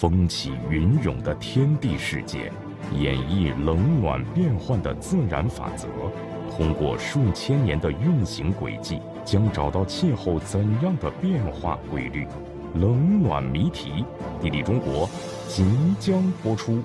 风起云涌的天地世界，演绎冷暖变换的自然法则，通过数千年的运行轨迹，将找到气候怎样的变化规律。冷暖谜题，地理中国即将播出。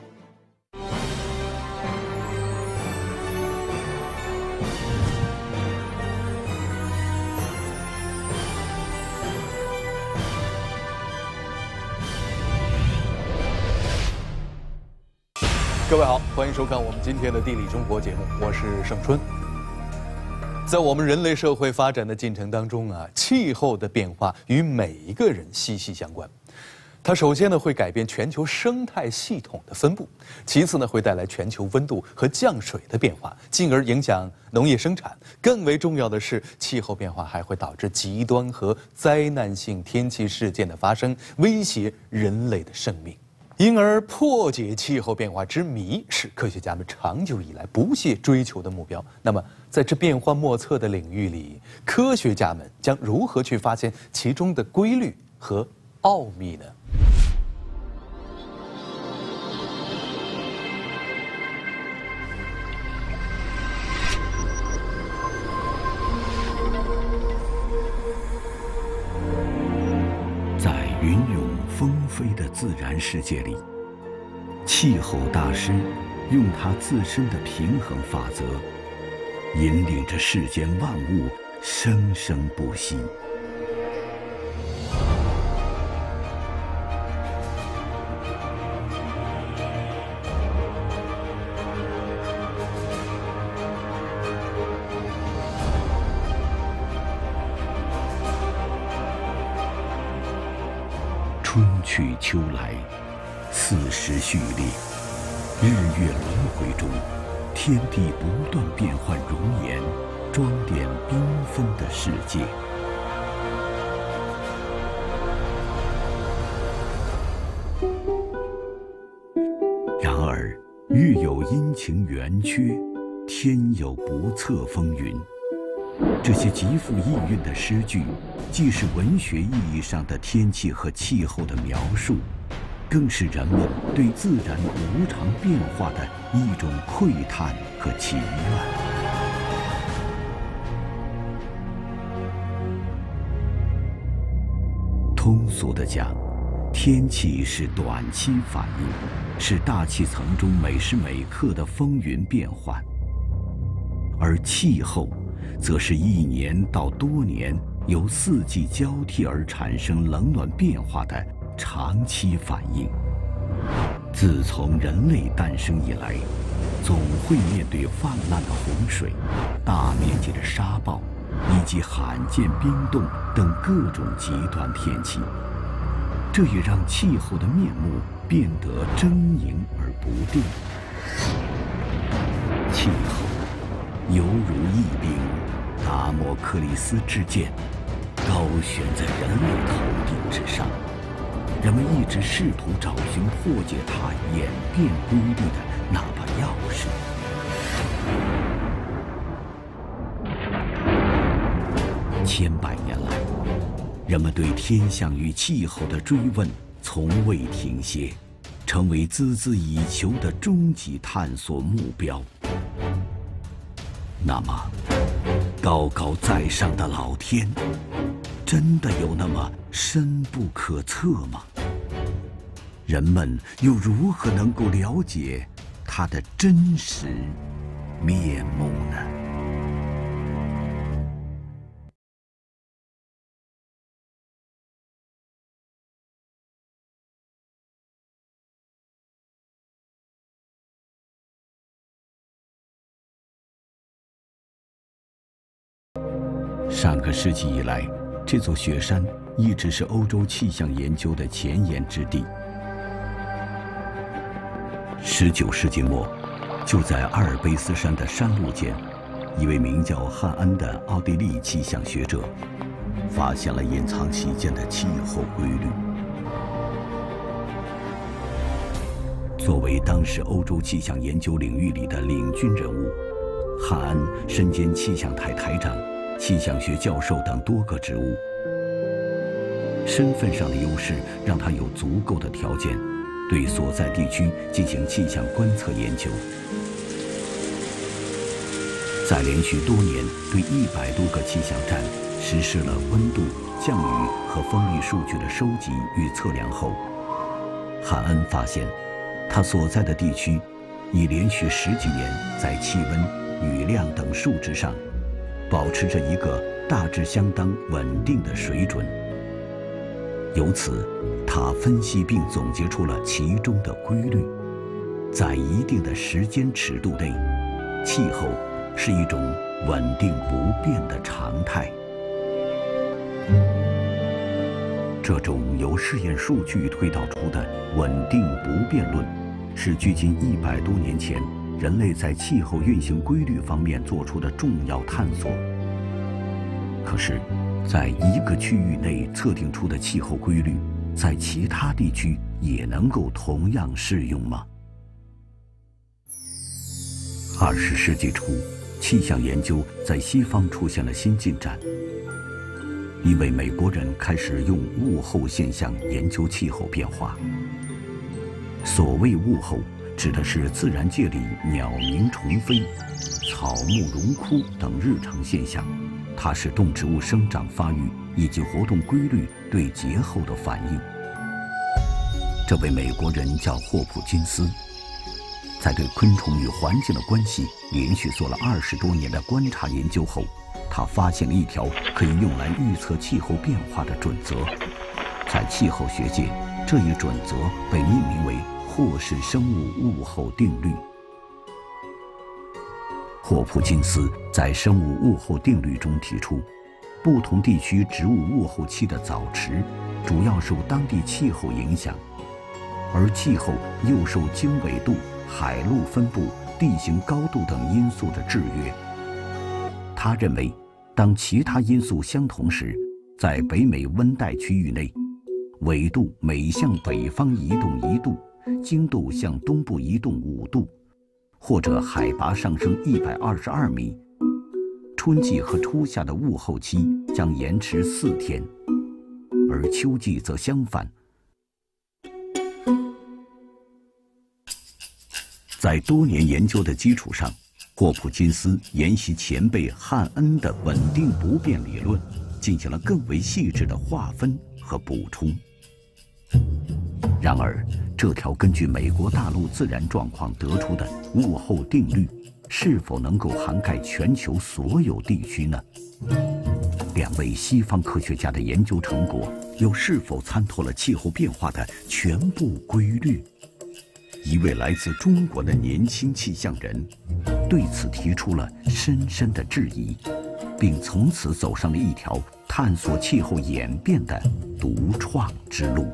各位好，欢迎收看我们今天的《地理中国》节目，我是盛春。在我们人类社会发展的进程当中啊，气候的变化与每一个人息息相关。它首先呢会改变全球生态系统的分布，其次呢会带来全球温度和降水的变化，进而影响农业生产。更为重要的是，气候变化还会导致极端和灾难性天气事件的发生，威胁人类的生命。因而，破解气候变化之谜是科学家们长久以来不懈追求的目标。那么，在这变幻莫测的领域里，科学家们将如何去发现其中的规律和奥秘呢？在云涌飞的自然世界里，气候大师用他自身的平衡法则，引领着世间万物生生不息。秋来，四时序列，日月轮回中，天地不断变换容颜，装点缤纷的世界。然而，月有阴晴圆缺，天有不测风云。这些极富意蕴的诗句，既是文学意义上的天气和气候的描述，更是人们对自然无常变化的一种窥探和祈愿。通俗的讲，天气是短期反应，是大气层中每时每刻的风云变幻，而气候。则是一年到多年由四季交替而产生冷暖变化的长期反应。自从人类诞生以来，总会面对泛滥的洪水、大面积的沙暴，以及罕见冰冻等各种极端天气。这也让气候的面目变得狰狞而不定。气候犹如一柄。达摩克里斯之剑高悬在人类头顶之上，人们一直试图找寻破解它演变规律的那把钥匙。千百年来，人们对天象与气候的追问从未停歇，成为孜孜以求的终极探索目标。那么？高高在上的老天，真的有那么深不可测吗？人们又如何能够了解他的真实面目呢？上个世纪以来，这座雪山一直是欧洲气象研究的前沿之地。十九世纪末，就在阿尔卑斯山的山路间，一位名叫汉恩的奥地利气象学者，发现了隐藏其间的气候规律。作为当时欧洲气象研究领域里的领军人物，汉恩身兼气象台台长。气象学教授等多个职务，身份上的优势让他有足够的条件对所在地区进行气象观测研究。在连续多年对一百多个气象站实施了温度、降雨和风力数据的收集与测量后，汉恩发现，他所在的地区已连续十几年在气温、雨量等数值上保持着一个大致相当稳定的水准。由此，他分析并总结出了其中的规律：在一定的时间尺度内，气候。是一种稳定不变的常态。这种由试验数据推导出的稳定不变论，是距今一百多年前人类在气候运行规律方面做出的重要探索。可是，在一个区域内测定出的气候规律，在其他地区也能够同样适用吗？二十世纪初。气象研究在西方出现了新进展，因为美国人开始用物候现象研究气候变化。所谓物候，指的是自然界里鸟鸣虫飞、草木荣枯等日常现象，它是动植物生长发育以及活动规律对节后的反应。这位美国人叫霍普金斯。在对昆虫与环境的关系连续做了二十多年的观察研究后，他发现了一条可以用来预测气候变化的准则。在气候学界，这一准则被命名为霍氏生物物候定律。霍普金斯在生物物候定律中提出，不同地区植物物候期的早迟，主要受当地气候影响，而气候又受经纬度。海陆分布、地形高度等因素的制约。他认为，当其他因素相同时，在北美温带区域内，纬度每向北方移动一度，经度向东部移动五度，或者海拔上升一百二十二米，春季和初夏的物候期将延迟四天，而秋季则相反。在多年研究的基础上，霍普金斯沿袭前辈汉恩的稳定不变理论，进行了更为细致的划分和补充。然而，这条根据美国大陆自然状况得出的物候定律，是否能够涵盖全球所有地区呢？两位西方科学家的研究成果，又是否参透了气候变化的全部规律？一位来自中国的年轻气象人，对此提出了深深的质疑，并从此走上了一条探索气候演变的独创之路。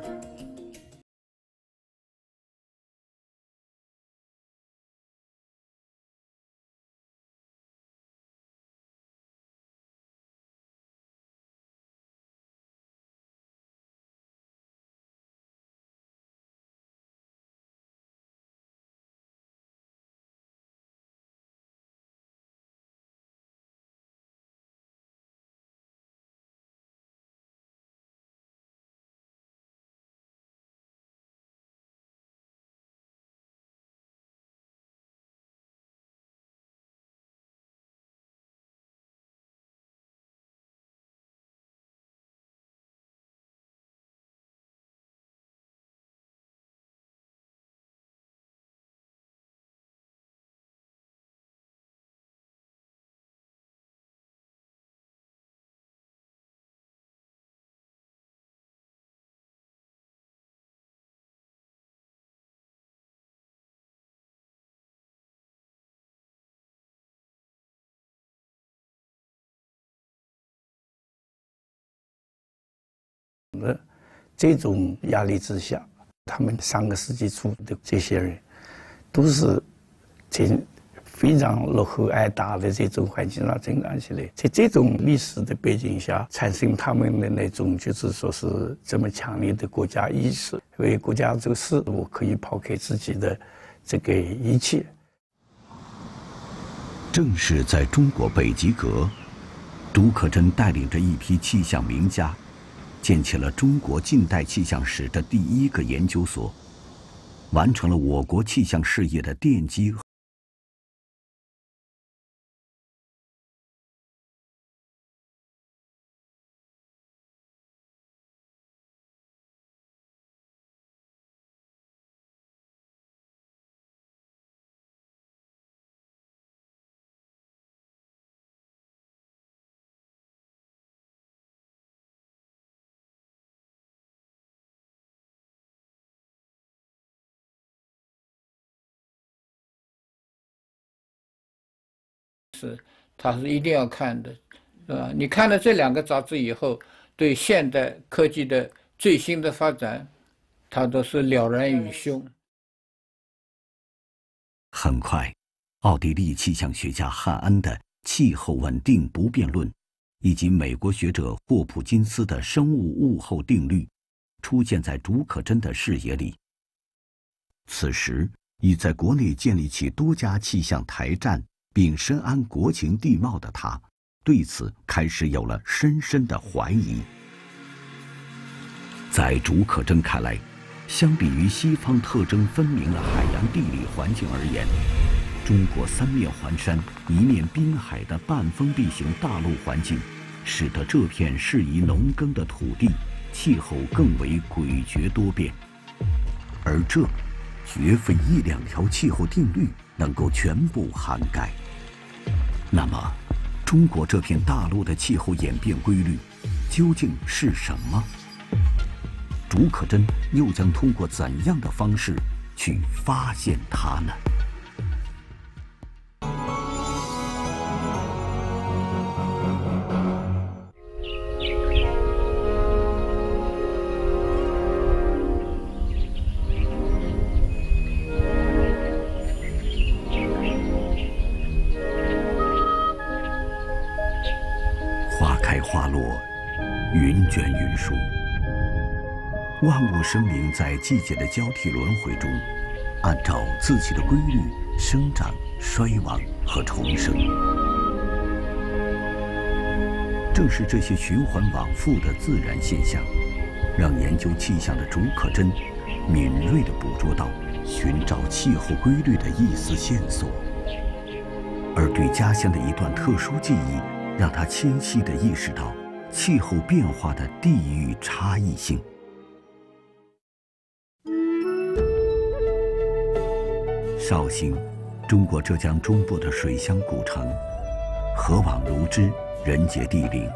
的这种压力之下，他们上个世纪初的这些人，都是在非常落后挨打的这种环境上成长起来，在这种历史的背景下，产生他们的那种就是说是这么强烈的国家意识，为国家这个事，我可以抛开自己的这个一切。正是在中国北极阁，竺可桢带领着一批气象名家。建起了中国近代气象史的第一个研究所，完成了我国气象事业的奠基。是，他是一定要看的，是吧？你看了这两个杂志以后，对现代科技的最新的发展，他都是了然于胸。很快，奥地利气象学家汉恩的《气候稳定不变论》，以及美国学者霍普金斯的生物物候定律，出现在竺可桢的视野里。此时，已在国内建立起多家气象台站。并深谙国情地貌的他，对此开始有了深深的怀疑。在竺可桢看来，相比于西方特征分明的海洋地理环境而言，中国三面环山、一面滨海的半封闭型大陆环境，使得这片适宜农耕的土地气候更为诡谲多变。而这，绝非一两条气候定律。能够全部涵盖。那么，中国这片大陆的气候演变规律究竟是什么？竺可桢又将通过怎样的方式去发现它呢？万物生灵在季节的交替轮回中，按照自己的规律生长、衰亡和重生。正是这些循环往复的自然现象，让研究气象的竺可桢敏锐地捕捉到寻找气候规律的一丝线索。而对家乡的一段特殊记忆，让他清晰地意识到气候变化的地域差异性。绍兴，中国浙江中部的水乡古城，河网如织，人杰地灵。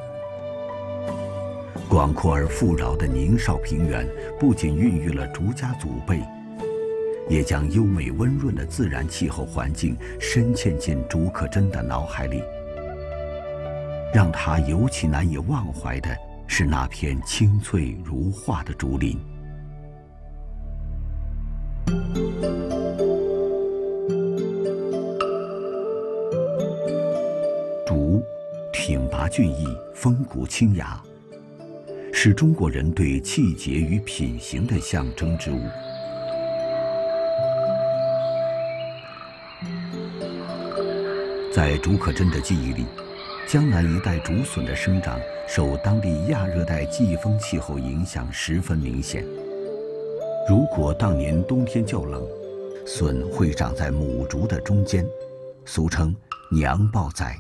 广阔而富饶的宁绍平原，不仅孕育了竹家祖辈，也将优美温润的自然气候环境深嵌进竺可桢的脑海里。让他尤其难以忘怀的是那片青翠如画的竹林。竹，挺拔俊逸、风骨清雅，是中国人对气节与品行的象征之物。在竺可桢的记忆里，江南一带竹笋的生长受当地亚热带季风气候影响十分明显。如果当年冬天较冷，笋会长在母竹的中间，俗称“娘抱仔”。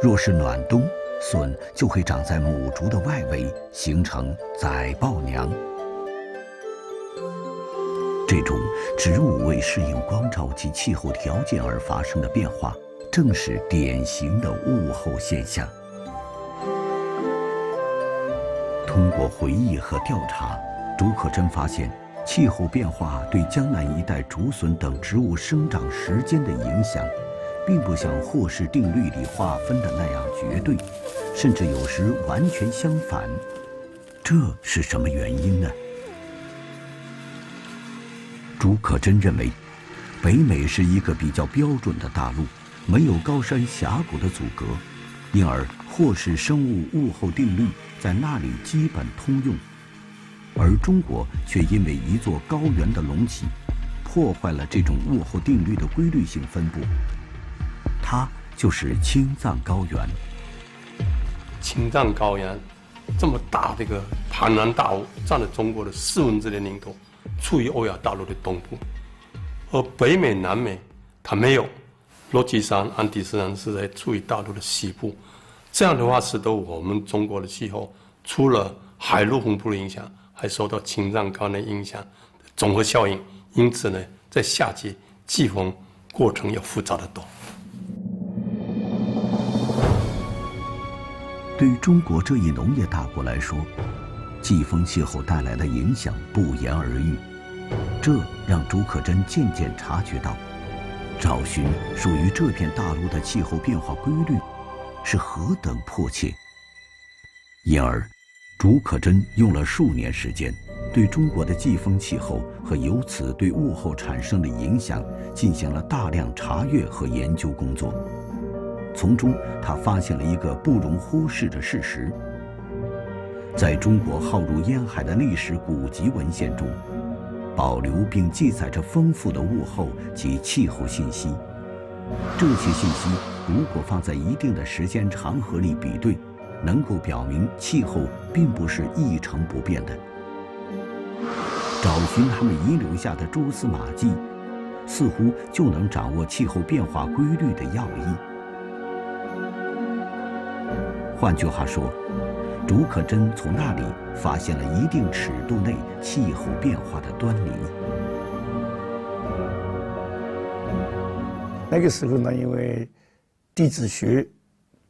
若是暖冬，笋就会长在母竹的外围，形成仔抱娘。这种植物为适应光照及气候条件而发生的变化，正是典型的物候现象。通过回忆和调查，竺可桢发现，气候变化对江南一带竹笋等植物生长时间的影响。并不像霍氏定律里划分的那样绝对，甚至有时完全相反。这是什么原因呢？竺可桢认为，北美是一个比较标准的大陆，没有高山峡谷的阻隔，因而霍氏生物物候定律在那里基本通用。而中国却因为一座高原的隆起，破坏了这种物候定律的规律性分布。它就是青藏高原。青藏高原这么大的一个庞然大物，占了中国的四分之的领土，处于欧亚大陆的东部，而北美、南美它没有，罗吉山、安第斯山是在处于大陆的西部。这样的话，使得我们中国的气候除了海陆分布的影响，还受到青藏高原的影响，综合效应。因此呢，在夏季季风过程要复杂的多。对于中国这一农业大国来说，季风气候带来的影响不言而喻。这让竺可桢渐渐察觉到，找寻属于这片大陆的气候变化规律是何等迫切。因而，竺可桢用了数年时间，对中国的季风气候和由此对物候产生的影响进行了大量查阅和研究工作。从中，他发现了一个不容忽视的事实：在中国浩如烟海的历史古籍文献中，保留并记载着丰富的物候及气候信息。这些信息如果放在一定的时间长河里比对，能够表明气候并不是一成不变的。找寻他们遗留下的蛛丝马迹，似乎就能掌握气候变化规律的要义。换句话说，竺可桢从那里发现了一定尺度内气候变化的端倪。那个时候呢，因为地质学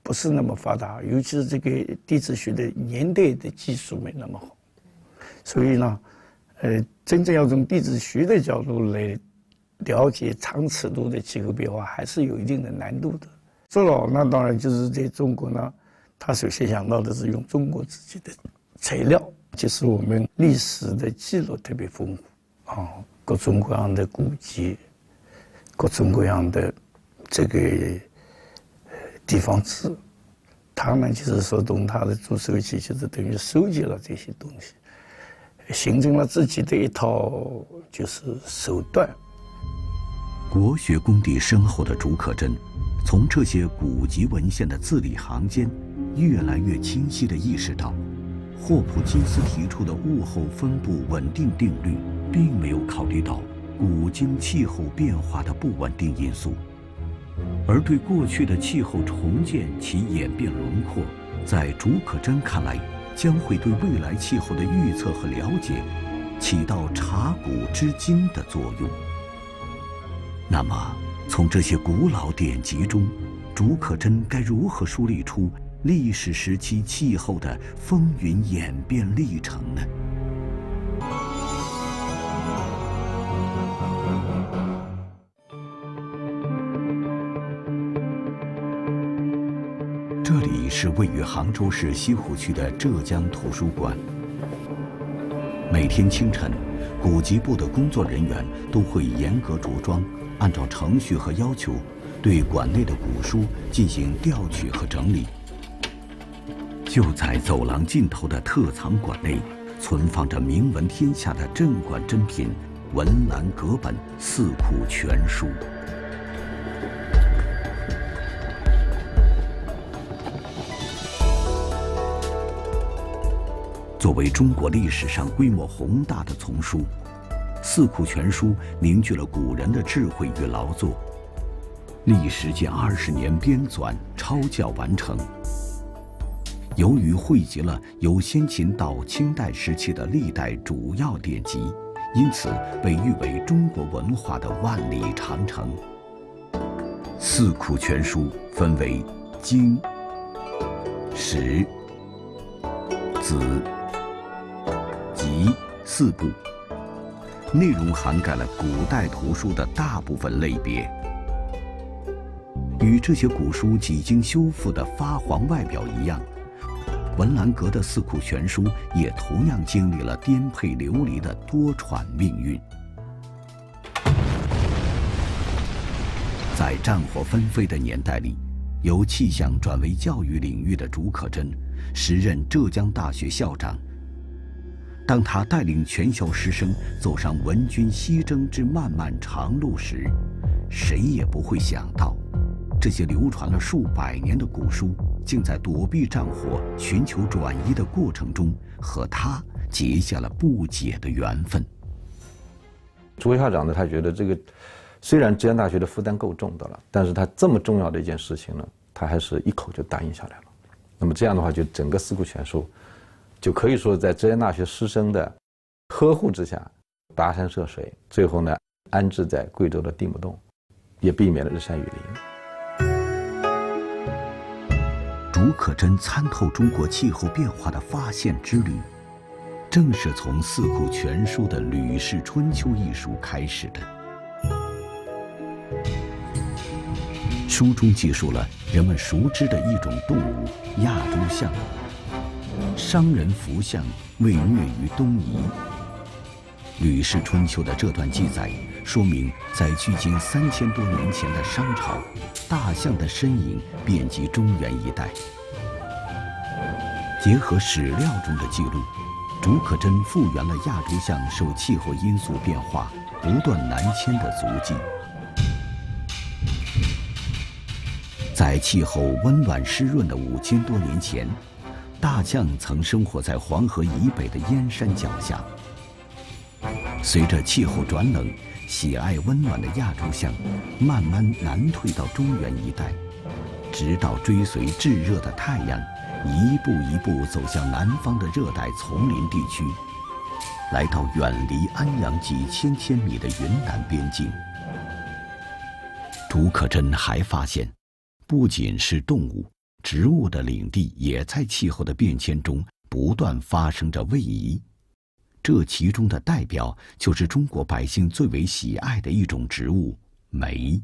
不是那么发达，尤其是这个地质学的年代的技术没那么好，所以呢，呃，真正要从地质学的角度来了解长尺度的气候变化，还是有一定的难度的。说了，那当然就是在中国呢。他首先想到的是用中国自己的材料，就是我们历史的记录特别丰富啊，各种各样的古籍，各种各样的这个地方志，他们就是说从他的助手期，就是等于收集了这些东西，形成了自己的一套就是手段。国学功底深厚的竺可桢，从这些古籍文献的字里行间。越来越清晰地意识到，霍普金斯提出的物候分布稳定定律，并没有考虑到古今气候变化的不稳定因素，而对过去的气候重建其演变轮廓，在竺可桢看来，将会对未来气候的预测和了解，起到查古知今的作用。那么，从这些古老典籍中，竺可桢该如何梳理出？历史时期气候的风云演变历程呢？这里是位于杭州市西湖区的浙江图书馆。每天清晨，古籍部的工作人员都会严格着装，按照程序和要求，对馆内的古书进行调取和整理。就在走廊尽头的特藏馆内，存放着名闻天下的镇馆珍品《文澜阁本四库全书》。作为中国历史上规模宏大的丛书，《四库全书》凝聚了古人的智慧与劳作，历时近二十年编纂、抄校完成。由于汇集了由先秦到清代时期的历代主要典籍，因此被誉为中国文化的万里长城。《四库全书》分为经、史、子、集四部，内容涵盖了古代图书的大部分类别。与这些古书几经修复的发黄外表一样。文澜阁的四库全书也同样经历了颠沛流离的多舛命运。在战火纷飞的年代里，由气象转为教育领域的竺可桢，时任浙江大学校长。当他带领全校师生走上文军西征之漫漫长路时，谁也不会想到，这些流传了数百年的古书。竟在躲避战火、寻求转移的过程中，和他结下了不解的缘分。朱校长呢，他觉得这个虽然浙江大学的负担够重的了，但是他这么重要的一件事情呢，他还是一口就答应下来了。那么这样的话，就整个四库全书就可以说在浙江大学师生的呵护之下，跋山涉水，最后呢安置在贵州的地母洞，也避免了日晒雨淋。竺可桢参透中国气候变化的发现之旅，正是从《四库全书》的《吕氏春秋》一书开始的。书中记述了人们熟知的一种动物亚洲象，商人服象为虐于东夷。《吕氏春秋》的这段记载，说明在距今三千多年前的商朝，大象的身影遍及中原一带。结合史料中的记录，竺可桢复原了亚洲象受气候因素变化不断南迁的足迹。在气候温暖湿润的五千多年前，大象曾生活在黄河以北的燕山脚下。随着气候转冷，喜爱温暖的亚洲象慢慢南退到中原一带，直到追随炙热的太阳，一步一步走向南方的热带丛林地区，来到远离安阳几千千米的云南边境。竺可桢还发现。不仅是动物，植物的领地也在气候的变迁中不断发生着位移。这其中的代表就是中国百姓最为喜爱的一种植物——梅。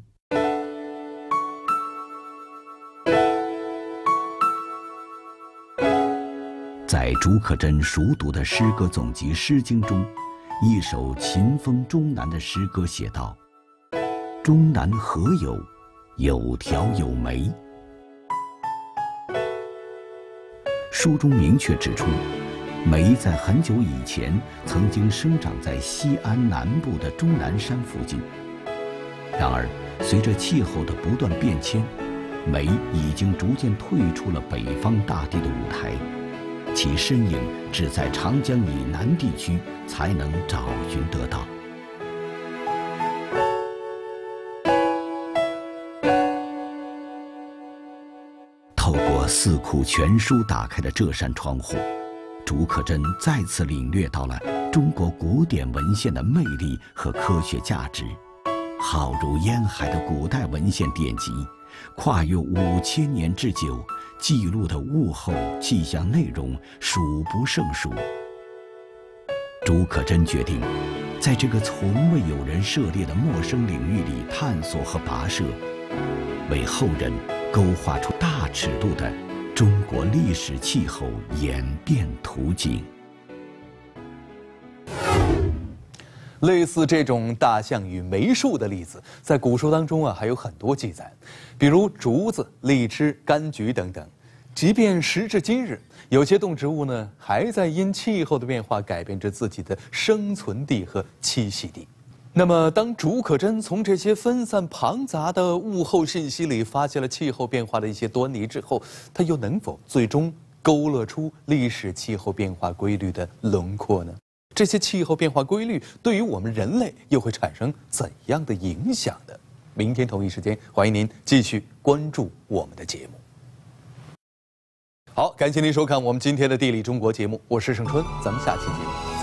在竺可桢熟读的诗歌总集《诗经》中，一首《秦风·终南》的诗歌写道：“终南何有？”有条有梅。书中明确指出，梅在很久以前曾经生长在西安南部的终南山附近。然而，随着气候的不断变迁，梅已经逐渐退出了北方大地的舞台，其身影只在长江以南地区才能找寻得到。《透过四库全书》打开的这扇窗户，竺可桢再次领略到了中国古典文献的魅力和科学价值。浩如烟海的古代文献典籍，跨越五千年之久，记录的物候气象内容数不胜数。竺可桢决定，在这个从未有人涉猎的陌生领域里探索和跋涉，为后人。勾画出大尺度的中国历史气候演变图景。类似这种大象与梅树的例子，在古书当中啊还有很多记载，比如竹子、荔枝、柑橘等等。即便时至今日，有些动植物呢还在因气候的变化改变着自己的生存地和栖息地。那么，当竺可桢从这些分散庞杂的物候信息里发现了气候变化的一些端倪之后，他又能否最终勾勒出历史气候变化规律的轮廓呢？这些气候变化规律对于我们人类又会产生怎样的影响呢？明天同一时间，欢迎您继续关注我们的节目。好，感谢您收看我们今天的《地理中国》节目，我是盛春，咱们下期节目。